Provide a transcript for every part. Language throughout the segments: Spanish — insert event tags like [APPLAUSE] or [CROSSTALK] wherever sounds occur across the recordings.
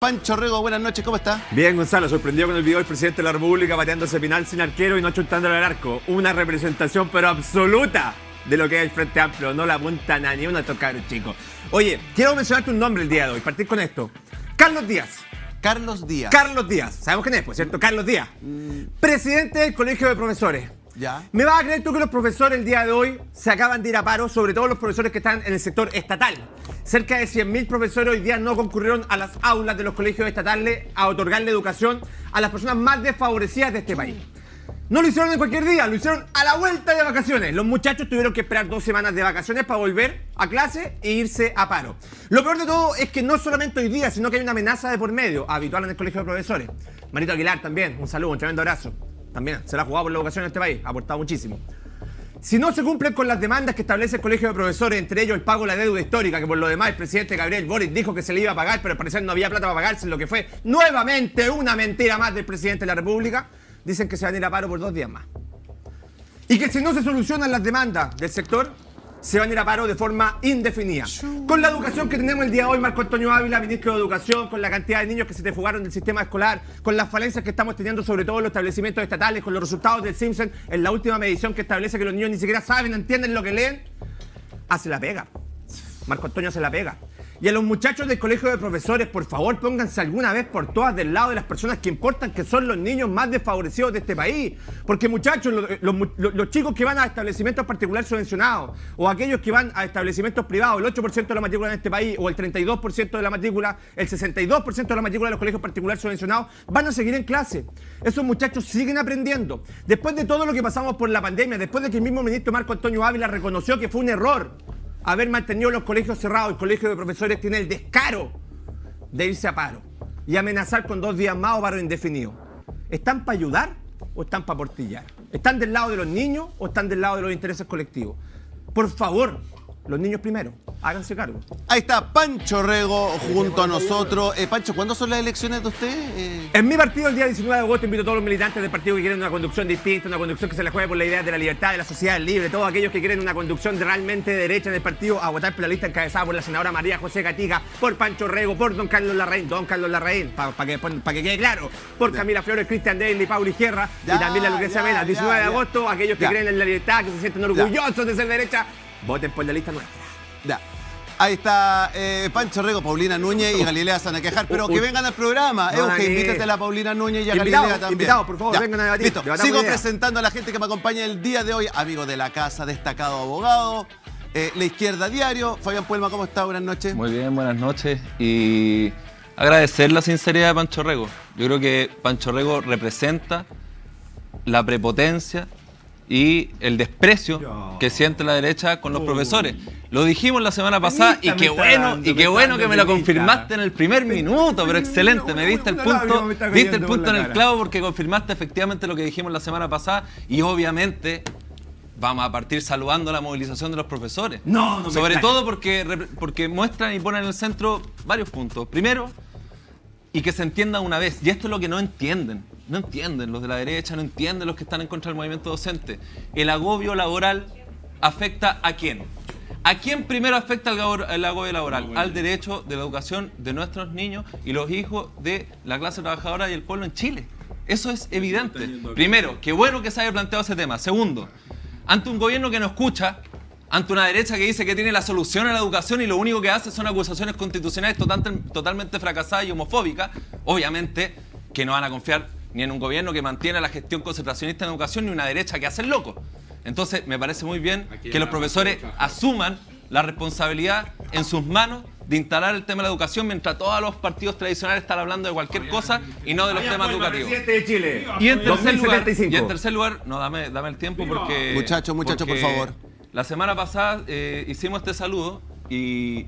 Pancho Rego, buenas noches, ¿cómo está? Bien, Gonzalo, sorprendido con el video del presidente de la República pateándose penal sin arquero y no chutándole al arco. Una representación, pero absoluta, de lo que es el Frente Amplio. No la apuntan a ni una tocar, chico. Oye, quiero mencionarte un nombre el día de hoy, partir con esto. Carlos Díaz. Carlos Díaz. Carlos Díaz. Sabemos quién es, por cierto, Carlos Díaz. Presidente del Colegio de Profesores. ¿Me vas a creer tú que los profesores el día de hoy se acaban de ir a paro, sobre todo los profesores que están en el sector estatal? Cerca de 100.000 profesores hoy día no concurrieron a las aulas de los colegios estatales a otorgarle educación a las personas más desfavorecidas de este país. No lo hicieron en cualquier día, lo hicieron a la vuelta de vacaciones. Los muchachos tuvieron que esperar dos semanas de vacaciones para volver a clase e irse a paro. Lo peor de todo es que no solamente hoy día, sino que hay una amenaza de por medio, habitual en el colegio de profesores. Marito Aguilar también, un saludo, un tremendo abrazo. También se la ha jugado por la educación en este país, ha aportado muchísimo. Si no se cumplen con las demandas que establece el Colegio de Profesores, entre ellos el pago de la deuda histórica, que por lo demás el presidente Gabriel Boric dijo que se le iba a pagar, pero al parecer no había plata para pagarse, lo que fue nuevamente una mentira más del presidente de la República, dicen que se van a ir a paro por dos días más. Y que si no se solucionan las demandas del sector, se van a ir a paro de forma indefinida. Con la educación que tenemos el día de hoy, Marco Antonio Ávila, ministro de Educación, con la cantidad de niños que se te fugaron del sistema escolar, con las falencias que estamos teniendo sobre todo en los establecimientos estatales, con los resultados del Simpson en la última medición que establece que los niños ni siquiera saben, entienden lo que leen, hace la pega. Marco Antonio se la pega. Y a los muchachos del colegio de profesores, por favor, pónganse alguna vez por todas del lado de las personas que importan, que son los niños más desfavorecidos de este país. Porque muchachos, los, chicos que van a establecimientos particulares subvencionados, o aquellos que van a establecimientos privados, el 8% de la matrícula en este país, o el 32% de la matrícula, el 62% de la matrícula de los colegios particulares subvencionados, van a seguir en clase. Esos muchachos siguen aprendiendo. Después de todo lo que pasamos por la pandemia, después de que el mismo ministro Marco Antonio Ávila reconoció que fue un error haber mantenido los colegios cerrados, el colegio de profesores tiene el descaro de irse a paro y amenazar con dos días más o paro indefinido. ¿Están para ayudar o están para portillar? ¿Están del lado de los niños o están del lado de los intereses colectivos? Por favor, los niños primero, háganse cargo. Ahí está Pancho Rego junto a nosotros. Eh, Pancho, ¿cuándo son las elecciones de usted? Eh, En mi partido, el día 19 de agosto, invito a todos los militantes del partido que quieren una conducción distinta, una conducción que se les juegue por la idea de la libertad, de la sociedad libre, todos aquellos que quieren una conducción realmente de derecha en el partido, a votar por la lista encabezada por la senadora María José Gatiga, por Pancho Rego, por don Carlos Larraín, don Carlos Larraín, para que, pa que quede claro, por Camila Flores, Cristian Daly, Pauli Guerra y también la Lucrecia Mena. ya, 19 de agosto, aquellos que Ya. creen en la libertad, que se sienten orgullosos de ser derecha, voten por la lista nuestra. ya. Ahí está eh, Pancho Rego, Paulina Núñez y Galilea Sanaquejar. Pero Uy. que vengan al programa. No, Euge, invítate a la Paulina Núñez y a Invitado, Galilea también. invitado, por favor, vengan a debatir. Listo. Sigo presentando a la gente que me acompaña el día de hoy. Amigo de la casa, destacado abogado. eh, la Izquierda Diario. Fabián Puelma, ¿cómo está? Buenas noches. Muy bien, buenas noches. Y agradecer la sinceridad de Pancho Rego. Yo creo que Pancho Rego representa la prepotencia y el desprecio que siente la derecha con los profesores. Lo dijimos la semana pasada y qué bueno, dando, y qué bueno dando que me lo confirmaste en el primer minuto, pero excelente, me diste el punto, diste el punto en el clavo porque confirmaste efectivamente lo que dijimos la semana pasada y obviamente vamos a partir saludando la movilización de los profesores. No, no Sobre todo porque, porque muestran y ponen en el centro varios puntos. Primero, y que se entienda una vez, y esto es lo que no entienden, no entienden los de la derecha, no entienden los que están en contra del movimiento docente. El agobio laboral afecta a quién? ¿A quién primero afecta el agobio laboral? Al derecho de la educación de nuestros niños y los hijos de la clase trabajadora y el pueblo en Chile. Eso es evidente. Primero, qué bueno que se haya planteado ese tema. Segundo, ante un gobierno que no escucha, ante una derecha que dice que tiene la solución a la educación y lo único que hace son acusaciones constitucionales total- totalmente fracasadas y homofóbicas, obviamente que no van a confiar ni en un gobierno que mantiene la gestión concentracionista en educación ni una derecha que hace el loco. Entonces, me parece muy bien que los profesores asuman la responsabilidad en sus manos de instalar el tema de la educación mientras todos los partidos tradicionales están hablando de cualquier cosa y no de los temas educativos. Presidente de Chile. Y en tercer lugar, 2075. y en tercer lugar, no, dame, dame el tiempo porque... Muchacho, muchacho, por favor. La semana pasada eh, hicimos este saludo y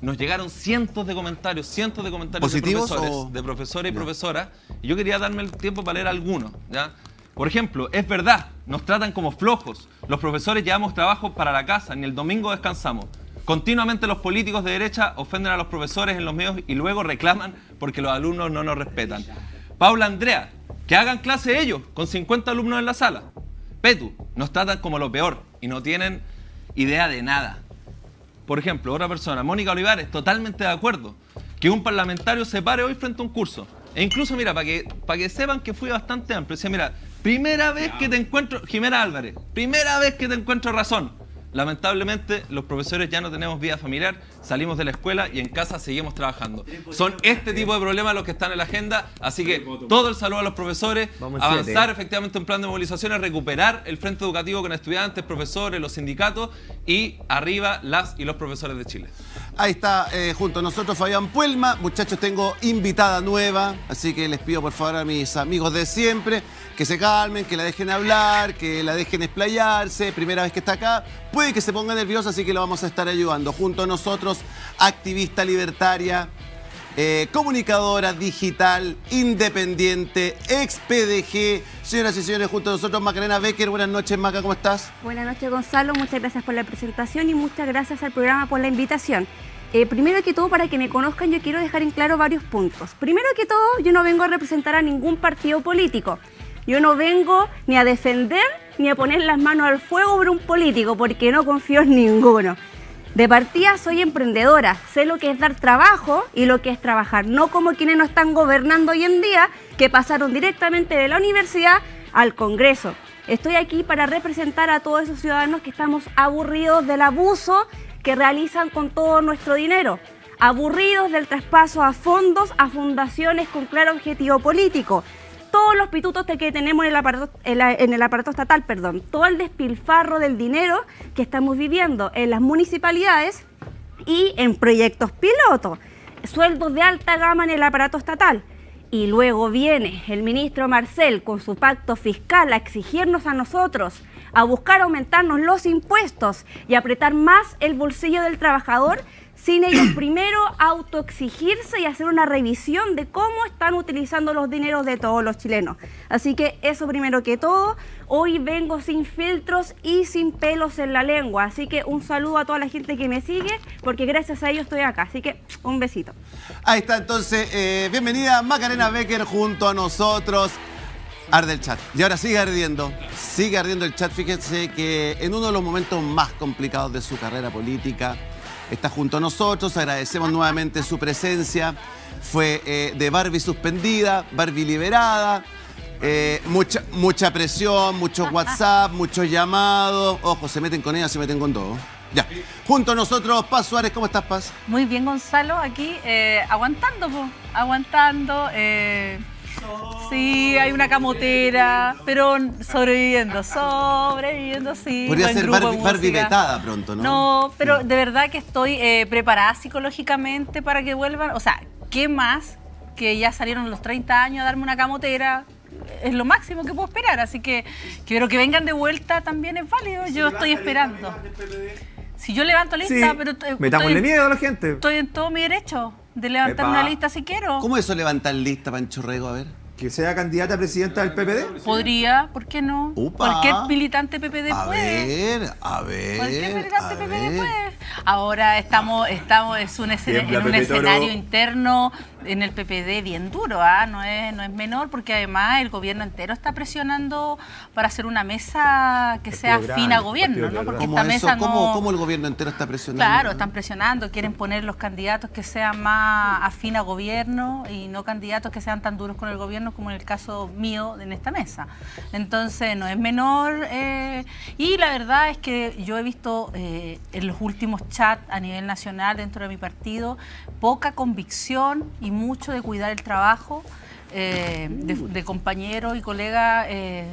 nos llegaron cientos de comentarios, cientos de comentarios de ¿Positivos profesores, o- de profesores y profesoras. Y yo quería darme el tiempo para leer algunos, ¿ya? Por ejemplo, es verdad, nos tratan como flojos. Los profesores llevamos trabajo para la casa, ni el domingo descansamos. Continuamente los políticos de derecha ofenden a los profesores en los medios y luego reclaman porque los alumnos no nos respetan. Paula Andrea, que hagan clase ellos, con 50 alumnos en la sala. Petu, nos tratan como lo peor y no tienen idea de nada. Por ejemplo, otra persona, Mónica Olivares, totalmente de acuerdo. que un parlamentario se pare hoy frente a un curso. E incluso, mira, para que, para que sepan que fui bastante amplio, decía, mira, primera vez que te encuentro, Jimena Álvarez, primera vez que te encuentro razón. Lamentablemente, los profesores ya no tenemos vida familiar, salimos de la escuela y en casa seguimos trabajando. Son este tipo de problemas los que están en la agenda, así que todo el saludo a los profesores, avanzar efectivamente un plan de movilizaciones, recuperar el frente educativo con estudiantes, profesores, los sindicatos y arriba las y los profesores de Chile. Ahí está eh, junto a nosotros Fabián Puelma. Muchachos, tengo invitada nueva, así que les pido por favor a mis amigos de siempre que se calmen, que la dejen hablar, que la dejen explayarse. Primera vez que está acá, puede que se ponga nerviosa, así que lo vamos a estar ayudando. Junto a nosotros, activista libertaria, eh, comunicadora digital, independiente, ex PDG. Señoras y señores, junto a nosotros Macarena Becker. Buenas noches, Maca, ¿cómo estás? Buenas noches, Gonzalo. Muchas gracias por la presentación y muchas gracias al programa por la invitación. Eh, primero que todo, para que me conozcan, yo quiero dejar en claro varios puntos. Primero que todo, yo no vengo a representar a ningún partido político. Yo no vengo ni a defender ni a poner las manos al fuego por un político, porque no confío en ninguno. De partida soy emprendedora, sé lo que es dar trabajo y lo que es trabajar, no como quienes no están gobernando hoy en día, que pasaron directamente de la universidad al Congreso. Estoy aquí para representar a todos esos ciudadanos que estamos aburridos del abuso que realizan con todo nuestro dinero, aburridos del traspaso a fondos, a fundaciones con claro objetivo político, todos los pitutos que tenemos en el, aparato, en, en el aparato estatal, perdón, todo el despilfarro del dinero que estamos viviendo en las municipalidades y en proyectos piloto, sueldos de alta gama en el aparato estatal. Y luego viene el ministro Marcel con su pacto fiscal a exigirnos a nosotros, a buscar aumentarnos los impuestos y apretar más el bolsillo del trabajador sin ellos [CLEARS THROAT] primero autoexigirse y hacer una revisión de cómo están utilizando los dineros de todos los chilenos. Así que eso primero que todo, hoy vengo sin filtros y sin pelos en la lengua. Así que un saludo a toda la gente que me sigue, porque gracias a ellos estoy acá. Así que un besito. Ahí está entonces, eh, bienvenida Macarena Becker junto a nosotros. Arde el chat. Y ahora sigue ardiendo, sigue ardiendo el chat. Fíjense que en uno de los momentos más complicados de su carrera política está junto a nosotros. Agradecemos nuevamente su presencia. Fue eh, de Barbie suspendida, Barbie liberada. eh, mucha, mucha presión, muchos WhatsApp, muchos llamados. Ojo, se meten con ella, se meten con todo. Ya. Junto a nosotros, Paz Suárez, ¿cómo estás, Paz? Muy bien, Gonzalo, aquí eh, aguantando, po, aguantando. Sí, hay una camotera, pero sobreviviendo, sobreviviendo, sí. Podría ser Barbie, Barbie música. vetada pronto, ¿no? No, pero de verdad que estoy eh, preparada psicológicamente para que vuelvan. O sea, ¿qué más que ya salieron los 30 años a darme una camotera? Es lo máximo que puedo esperar, así que quiero que vengan de vuelta también es válido. Yo estoy esperando. Si yo levanto lista, Sí, pero metámosle miedo a la gente. estoy en todo mi derecho de levantar Epa. una lista si quiero. ¿Cómo eso levantar lista, Pancho Rego? A ver. Que sea candidata a presidenta del PPD. Podría, ¿por qué no? Upa. Cualquier militante PPD A puede. ver, a ver. Cualquier a militante PPD ver. puede. Ahora estamos, estamos es un escena- Tiembla, en un escenario interno en el PPD bien duro, ¿ah? no, es, no es menor, porque además el gobierno entero está presionando para hacer una mesa que sea Partido afín grande, a gobierno, partido ¿no? Porque ¿Cómo, esta eso? mesa ¿Cómo- no... cómo el gobierno entero está presionando? Claro, están presionando, quieren poner los candidatos que sean más afín a gobierno y no candidatos que sean tan duros con el gobierno como en el caso mío en esta mesa. Entonces, no es menor. eh, y la verdad es que yo he visto eh, en los últimos chats a nivel nacional dentro de mi partido poca convicción y mucho de cuidar el trabajo eh, de, compañeros y colegas. eh,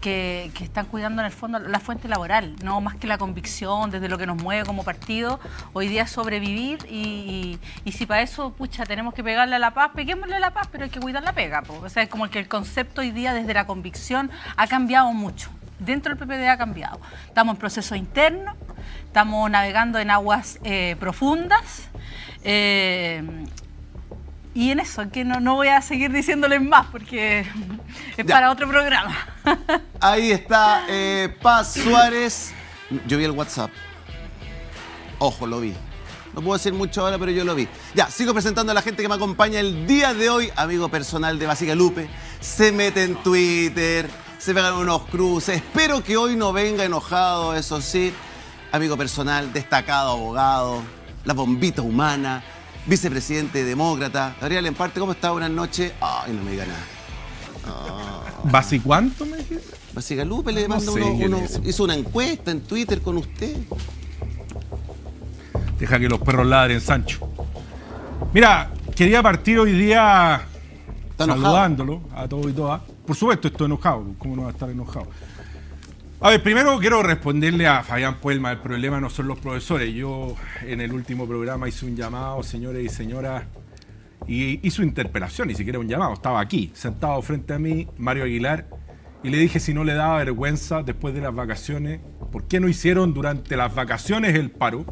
que, están cuidando en el fondo la fuente laboral, no más que la convicción desde lo que nos mueve como partido. Hoy día sobrevivir y, y- y si para eso, pucha, tenemos que pegarle a la paz, peguémosle a la paz, pero hay que cuidar la pega. po. O sea, es como que el concepto hoy día desde la convicción ha cambiado mucho. Dentro del PPD ha cambiado. Estamos en proceso interno, estamos navegando en aguas eh, profundas. Y en eso, que no, no voy a seguir diciéndoles más porque [LAUGHS] es Ya. para otro programa. [LAUGHS] Ahí está eh, Paz Suárez. Yo vi el WhatsApp. Ojo, lo vi. No puedo decir mucho ahora, pero yo lo vi. Ya, sigo presentando a la gente que me acompaña el día de hoy. Amigo personal de Básica Lupe. Se mete en Twitter, se pegan unos cruces. Espero que hoy no venga enojado, eso sí. Amigo personal, destacado abogado, la bombita humana. Vicepresidente demócrata. Gabriel Emparte, ¿cómo está? Buenas noches. Ay, no me diga nada. ¿Basi cuánto me dijiste? Basigalupe le No manda uno- es hizo una encuesta en Twitter con usted. Deja que los perros ladren, Sancho. Mira, quería partir hoy día saludándolo a todos y todas. Por supuesto, estoy enojado. ¿Cómo no va a estar enojado? A ver, primero quiero responderle a Fabián Puelma. El problema no son los profesores. Yo en el último programa hice un llamado, señores y señoras, y hizo interpelación, ni siquiera un llamado. Estaba aquí, sentado frente a mí, Mario Aguilar, y le dije si no le daba vergüenza después de las vacaciones, ¿por qué no hicieron durante las vacaciones el paro?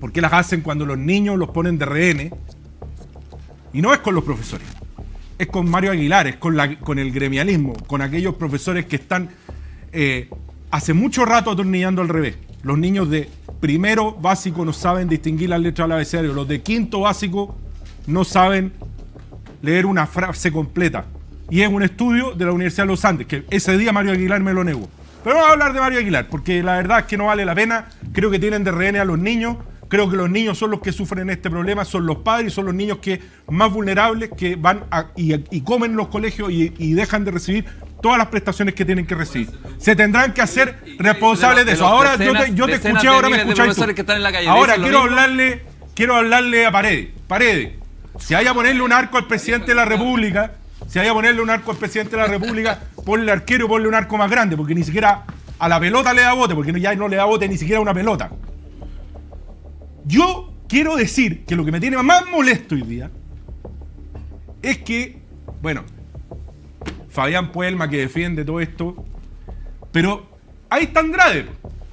¿Por qué las hacen cuando los niños los ponen de rehenes? Y no es con los profesores, es con Mario Aguilar, es con, la- con el gremialismo, con aquellos profesores que están eh, hace mucho rato atornillando al revés. Los niños de primero básico no saben distinguir las letras del abecedario, los de quinto básico no saben leer una frase completa. Y es un estudio de la Universidad de los Andes, que ese día Mario Aguilar me lo negó. Pero vamos a hablar de Mario Aguilar, porque la verdad es que no vale la pena. Creo que tienen de rehén a los niños. Creo que los niños son los que sufren este problema, son los padres, son los niños que más vulnerables que van y, y comen en los colegios y dejan de recibir todas las prestaciones que tienen que recibir. Se tendrán que hacer responsables de, de eso. Ahora yo te, yo te decenas escuché, ahora me escucháis. Ahora ¿Dicen lo quiero hablarle, quiero hablarle a Paredes. Paredes, si hay a ponerle un arco al presidente de la República, si hay a ponerle un arco al presidente de la República, ponle arquero y ponle un arco más grande, porque ni siquiera a la pelota le da bote, porque ya no le da bote ni siquiera a una pelota. Yo quiero decir que lo que me tiene más molesto hoy día es que, bueno, Fabián Puelma que defiende todo esto, pero ahí está Andrade,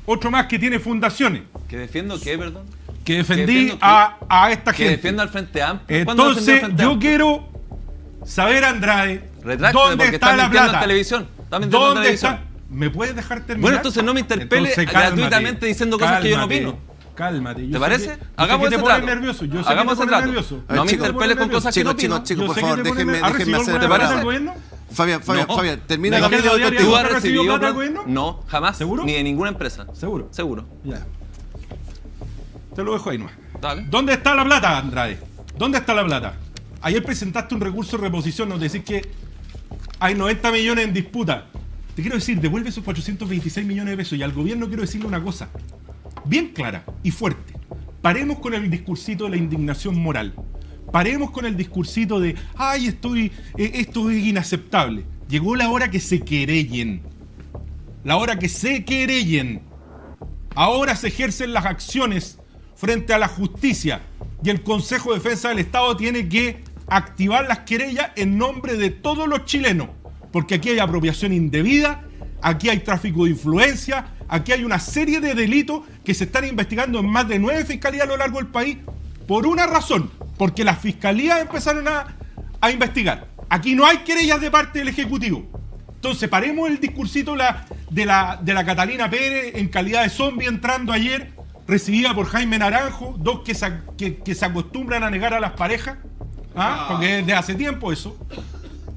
otro más que tiene fundaciones, ¿Que defiendo qué, perdón? que ¿Que defendí a, a esta ¿Que gente. defiendo al Frente Amplio? ¿Cuándo defendí Entonces, al Frente yo Amplio? quiero saber, Andrade, Retráctate, ¿dónde está la en plata? televisión. En ¿Dónde televisión. está? ¿Me puedes dejar terminar? Bueno, entonces no me interpele Entonces, cálmate, gratuitamente diciendo cosas que yo no cálmate, opino. Cálmate. yo ¿Te parece? que- Hagamos que ese trato. nervioso. Yo sé Hagamos que te ese trato. nervioso. Ver, No me chicos, interpeles con cosas que chicos, no chicos, opino. chicos, Yo por que favor, déjenme, ¿Ha déjenme hacer ¿Te parece? Fabián, Fabián, No. Fabián, termina ¿De Camilo izquierda después diario? te- ¿Tú has ¿Nunca recibido plata del gobierno? No, jamás. ¿Seguro? Ni de ninguna empresa. ¿Seguro? Seguro. Ya. Te lo dejo ahí nomás. Dale. ¿Dónde está la plata, Andrade? ¿Dónde está la plata? Ayer presentaste un recurso de reposición, nos decís que hay 90 millones en disputa. Te quiero decir, devuelve esos 426 millones de pesos y al gobierno quiero decirle una cosa, bien clara y fuerte. Paremos con el discursito de la indignación moral. Paremos con el discursito de, ay, estoy, eh, esto es inaceptable. Llegó la hora que se querellen. La hora que se querellen. Ahora se ejercen las acciones frente a la justicia y el Consejo de Defensa del Estado tiene que activar las querellas en nombre de todos los chilenos, porque aquí hay apropiación indebida, aquí hay tráfico de influencia, aquí hay una serie de delitos que se están investigando en más de nueve fiscalías a lo largo del país por una razón, porque las fiscalías empezaron a, a investigar. Aquí no hay querellas de parte del Ejecutivo. Entonces, paremos el discursito la- de, la, de la Catalina Pérez en calidad de zombie entrando ayer, recibida por Jaime Naranjo, dos que se, que, que se acostumbran a negar a las parejas, ¿ah? porque es de hace tiempo eso.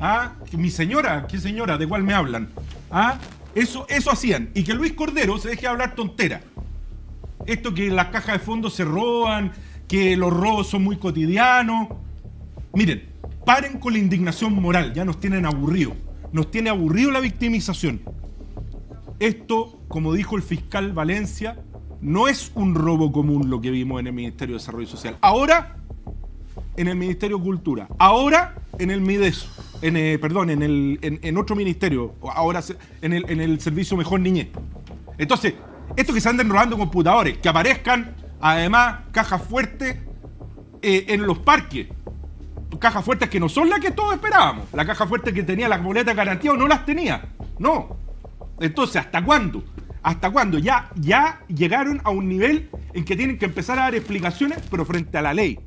¿Ah? Mi señora, ¿qué señora? ¿De cuál me hablan? ¿Ah? Eso, eso hacían. Y que Luis Cordero se deje hablar tontera. Esto que las cajas de fondos se roban, que los robos son muy cotidianos. Miren, paren con la indignación moral, ya nos tienen aburrido. Nos tiene aburrido la victimización. Esto, como dijo el fiscal Valencia, no es un robo común lo que vimos en el Ministerio de Desarrollo Social. Ahora, en el Ministerio de Cultura. Ahora, en el MIDES. En, eh, perdón, en, el, en, otro ministerio. Ahora, en el, en el Servicio Mejor Niñez. Entonces, esto que se anden robando computadores, que aparezcan, además, cajas fuertes eh, en los parques. Cajas fuertes que no son las que todos esperábamos. La caja fuerte que tenía la boleta de garantía o no las tenía. No. Entonces, ¿hasta cuándo? ¿Hasta cuándo? Ya, ya llegaron a un nivel en que tienen que empezar a dar explicaciones, pero frente a la ley.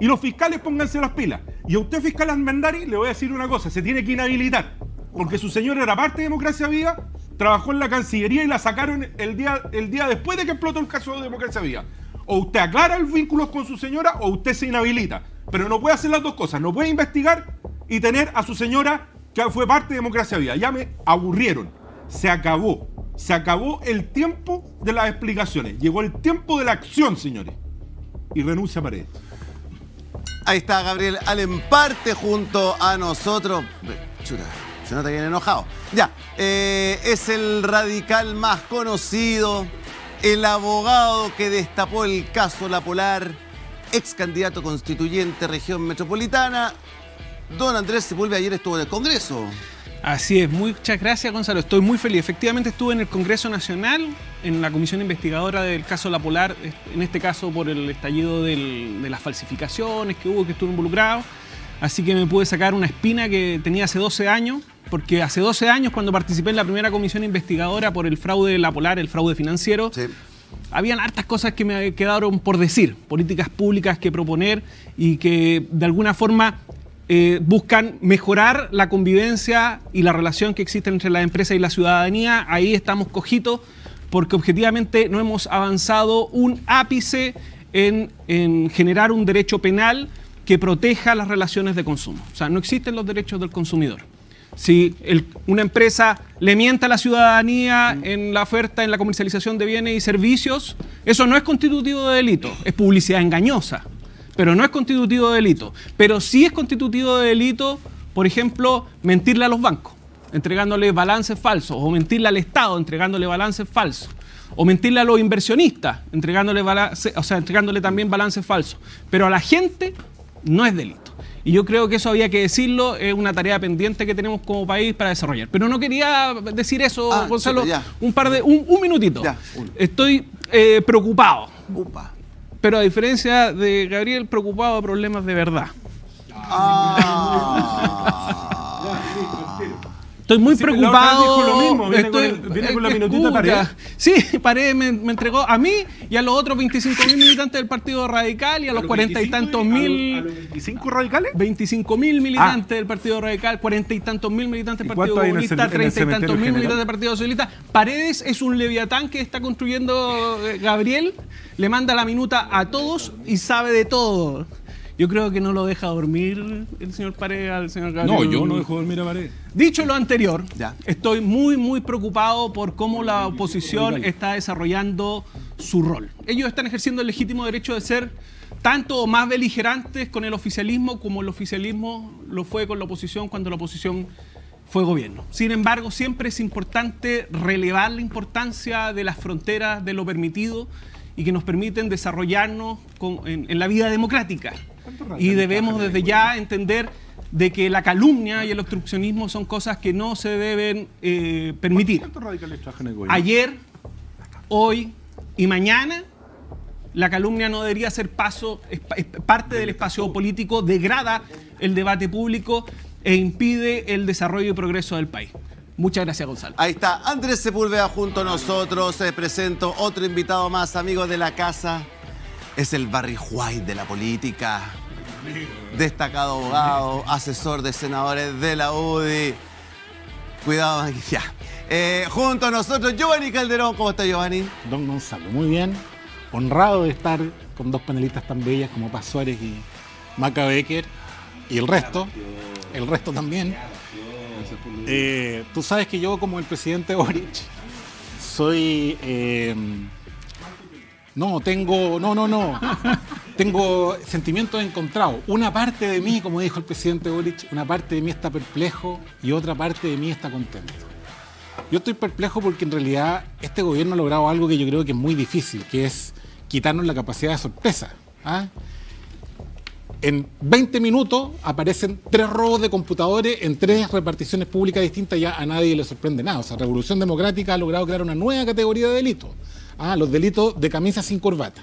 Y los fiscales pónganse las pilas. Y a usted, fiscal Almendari, le voy a decir una cosa, se tiene que inhabilitar. Porque su señor era parte de Democracia Viva, trabajó en la Cancillería y la sacaron el día, el día después de que explotó el caso de Democracia Viva. O usted aclara el vínculo con su señora o usted se inhabilita. Pero no puede hacer las dos cosas. No puede investigar y tener a su señora que fue parte de Democracia Viva. Ya me aburrieron. Se acabó. Se acabó el tiempo de las explicaciones. Llegó el tiempo de la acción, señores. Y renuncia a Paredes. Ahí está Gabriel Alemparte junto a nosotros. Chuta, se nota bien enojado. Ya, eh, es el radical más conocido, el abogado que destapó el caso La Polar, ex candidato constituyente región metropolitana. Don Andrés Sepúlveda ayer estuvo en el Congreso. Así es, muchas gracias Gonzalo, estoy muy feliz. Efectivamente estuve en el Congreso Nacional, en la comisión investigadora del caso La Polar, en este caso por el estallido de las falsificaciones que hubo, que estuve involucrado. Así que me pude sacar una espina que tenía hace 12 años, porque hace 12 años cuando participé en la primera comisión investigadora por el fraude de La Polar, el fraude financiero, Sí. habían hartas cosas que me quedaron por decir, políticas públicas que proponer y que de alguna forma eh, buscan mejorar la convivencia y la relación que existe entre la empresa y la ciudadanía. Ahí estamos cojitos porque objetivamente no hemos avanzado un ápice en, en generar un derecho penal que proteja las relaciones de consumo. O sea, no existen los derechos del consumidor. Si el- una empresa le miente a la ciudadanía en la oferta, en la comercialización de bienes y servicios, eso no es constitutivo de delito, es publicidad engañosa, pero no es constitutivo de delito. Pero sí es constitutivo de delito, por ejemplo, mentirle a los bancos, entregándole balances falsos, o mentirle al Estado, entregándole balances falsos. O mentirle a los inversionistas, entregándole, balance- o sea, entregándole también balances falsos. Pero a la gente no es delito. Y yo creo que eso había que decirlo, es una tarea pendiente que tenemos como país para desarrollar. Pero no quería decir eso, Ah, Gonzalo, un par de, un, un minutito. Ya. Estoy eh, preocupado, Upa. pero a diferencia de Gabriel, preocupado de problemas de verdad. Ah. Estoy muy Sí, preocupado. dijo lo mismo, viene con estoy- el- viene con la minutita. Pared. Sí, Pared me, me entregó a mí y a los otros 25 mil militantes del Partido Radical y a los cuarenta y tantos mil. ¿A los 25 radicales? 25 mil militantes del Partido Radical, cuarenta y tantos mil militantes ¿Y del Partido Comunista, treinta y tantos mil militantes del Partido Socialista. Paredes es un leviatán que está construyendo eh, Gabriel, le manda la minuta a todos y sabe de todo. Yo creo que no lo deja dormir el señor Paredes al señor Gabriel. No, yo no dejo dormir a pared. Dicho lo anterior, Ya. estoy muy, muy preocupado por cómo la oposición está desarrollando su rol. Ellos están ejerciendo el legítimo derecho de ser tanto o más beligerantes con el oficialismo como el oficialismo lo fue con la oposición cuando la oposición fue gobierno. Sin embargo, siempre es importante relevar la importancia de las fronteras de lo permitido y que nos permiten desarrollarnos con- en, en la vida democrática. Y debemos desde ya entender de que la calumnia y el obstruccionismo son cosas que no se deben eh, permitir. Ayer, hoy y mañana, la calumnia no debería ser paso, es pa- es parte del espacio político, degrada el debate público e impide el desarrollo y progreso del país. Muchas gracias, Gonzalo. Ahí está Andrés Sepúlveda junto a nosotros. Les presento otro invitado más, amigo de la casa. Es el Barry White de la política. Destacado abogado, asesor de senadores de la UDI. Cuidado, [LAUGHS] ya. Eh, junto a nosotros, Giovanni Calderón. ¿Cómo está, Giovanni? Don Gonzalo, muy bien. Honrado de estar con dos panelistas tan bellas como Paz Suárez y Maca Becker. Y el resto, el resto también. Eh, tú sabes que yo, como el presidente Boric, soy. eh, no, tengo. No, no, no. Tengo sentimientos encontrados. Una parte de mí, como dijo el presidente Boric, una parte de mí está perplejo y otra parte de mí está contento. Yo estoy perplejo porque en realidad este gobierno ha logrado algo que yo creo que es muy difícil, que es quitarnos la capacidad de sorpresa. ¿ah? En 20 minutos aparecen tres robos de computadores en tres reparticiones públicas distintas, ya a nadie le sorprende nada. O sea, Revolución Democrática ha logrado crear una nueva categoría de delitos, ¿ah? los delitos de camisa sin corbata.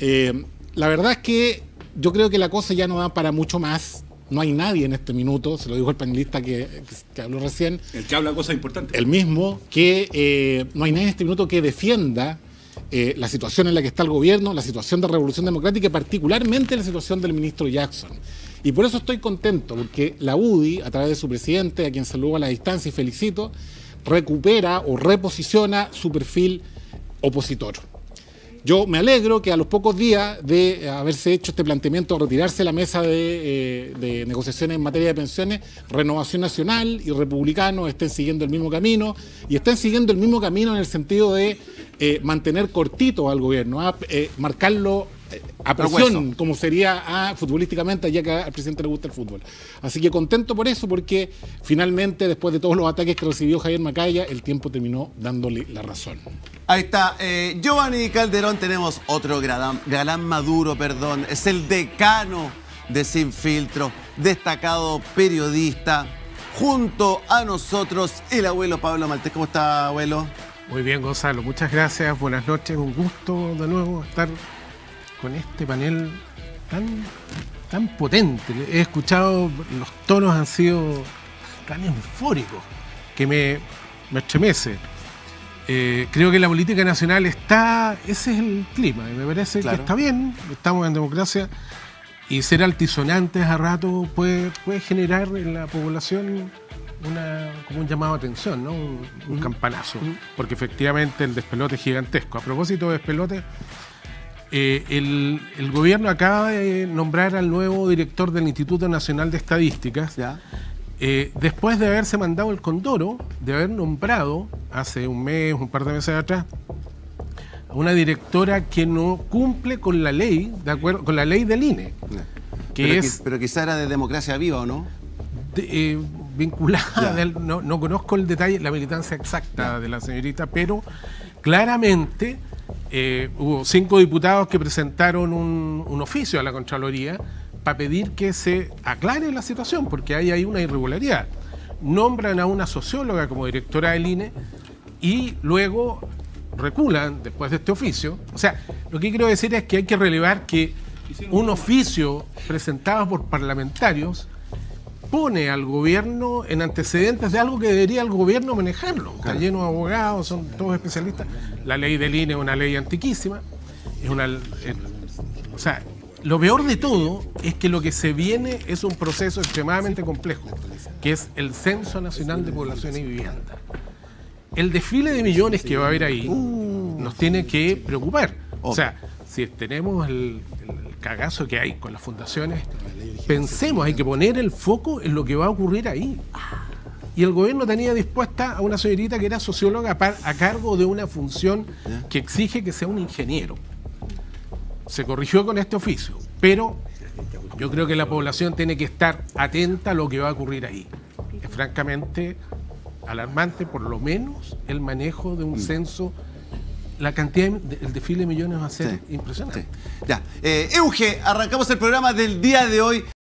Eh, la verdad es que yo creo que la cosa ya no da para mucho más. No hay nadie en este minuto, se lo dijo el panelista que habló recién, El que habla cosas importantes. el mismo, que eh, no hay nadie en este minuto que defienda eh, la situación en la que está el gobierno, la situación de Revolución Democrática y particularmente la situación del ministro Jackson. Y por eso estoy contento, porque la UDI, a través de su presidente, a quien saludo a la distancia y felicito, recupera o reposiciona su perfil opositor. Yo me alegro que a los pocos días de haberse hecho este planteamiento retirarse de la mesa de, eh, de negociaciones en materia de pensiones, Renovación Nacional y Republicanos estén siguiendo el mismo camino y estén siguiendo el mismo camino en el sentido de eh, mantener cortito al gobierno, ¿ah? Eh, marcarlo a presión, como sería a, futbolísticamente, ya que al presidente le gusta el fútbol. Así que contento por eso, porque finalmente, después de todos los ataques que recibió Javier Macaya, el tiempo terminó dándole la razón. Ahí está, eh, Giovanni Calderón, tenemos otro galán, galán maduro, perdón, es el decano de Sin Filtro, destacado periodista, junto a nosotros el abuelo Pablo Maltés. ¿Cómo está, abuelo? Muy bien, Gonzalo. Muchas gracias. Buenas noches. Un gusto de nuevo estar con este panel tan, tan potente. He escuchado, los tonos han sido tan eufóricos que me, me estremece. Eh, creo que la política nacional está, ese es el clima, y me parece Claro. que está bien, estamos en democracia y ser altisonantes a rato puede, puede generar en la población una, como un llamado de atención, ¿no? un, un campanazo, porque efectivamente el despelote es gigantesco. A propósito de despelote, eh, el, el gobierno acaba de nombrar al nuevo director del Instituto Nacional de Estadísticas, ¿Ya? eh, después de haberse mandado el condoro, de haber nombrado hace un mes, un par de meses atrás, a una directora que no cumple con la ley, de acuerdo, con la ley del INE, que pero, es pero quizá era de democracia viva, ¿o no? de- eh, vinculada, no conozco el detalle, la militancia exacta de la señorita, pero claramente eh, hubo cinco diputados que presentaron un, un oficio a la Contraloría para pedir que se aclare la situación, porque hay ahí una irregularidad. Nombran a una socióloga como directora del INE y luego reculan después de este oficio. O sea, lo que quiero decir es que hay que relevar que un oficio presentado por parlamentarios pone al gobierno en antecedentes de algo que debería el gobierno manejarlo. Está lleno de abogados, son todos especialistas. La ley del INE es una ley antiquísima. Es una, eh, o sea, lo peor de todo es que lo que se viene es un proceso extremadamente complejo, que es el Censo Nacional de Población y Vivienda. El desfile de millones que va a haber ahí nos tiene que preocupar. O sea, si tenemos el, el cagazo que hay con las fundaciones, pensemos, hay que poner el foco en lo que va a ocurrir ahí. Y el gobierno tenía dispuesta a una señorita que era socióloga a cargo de una función que exige que sea un ingeniero. Se corrigió con este oficio, pero yo creo que la población tiene que estar atenta a lo que va a ocurrir ahí. Es francamente alarmante, por lo menos, el manejo de un censo. La cantidad, de- el desfile de millones va a ser Sí. impresionante. Sí. Ya. Eh, Euge, arrancamos el programa del día de hoy.